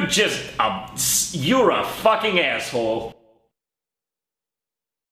You're just a, you're a fucking asshole.